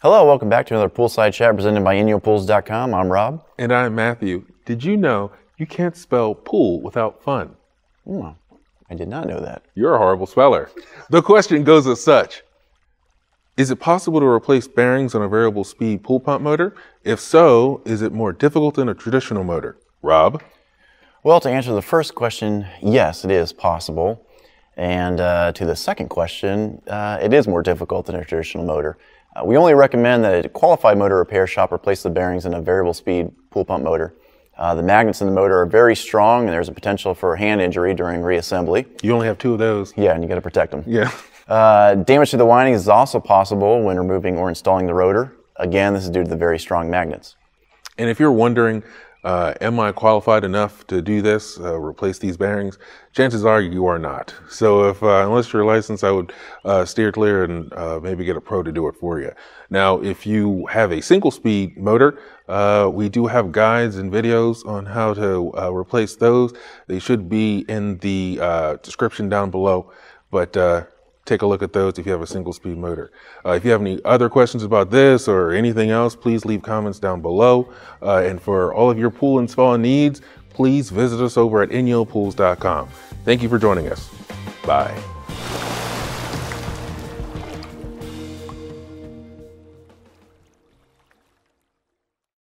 Hello, welcome back to another poolside chat presented by InyoPools.com. I'm Rob. And I'm Matthew. Did you know you can't spell pool without fun? Hmm, I did not know that. You're a horrible speller. The question goes as such Is it possible to replace bearings on a variable speed pool pump motor? If so, is it more difficult than a traditional motor? Rob? Well, to answer the first question, yes, it is possible. And uh, to the second question, uh, it is more difficult than a traditional motor. Uh, we only recommend that a qualified motor repair shop replace the bearings in a variable speed pool pump motor. Uh, the magnets in the motor are very strong, and there's a potential for hand injury during reassembly. You only have two of those. Yeah, and you got to protect them. Yeah. Uh, damage to the windings is also possible when removing or installing the rotor. Again, this is due to the very strong magnets. And if you're wondering, uh, am I qualified enough to do this, uh, replace these bearings? Chances are you are not. So if, uh, unless you're licensed, I would uh, steer clear and uh, maybe get a pro to do it for you. Now, if you have a single speed motor, uh, we do have guides and videos on how to replace those. They should be in the description down below. But take a look at those if you have a single speed motor. Uh, if you have any other questions about this or anything else, please leave comments down below. Uh, and for all of your pool and spa needs, please visit us over at inyopools.com. Thank you for joining us. Bye.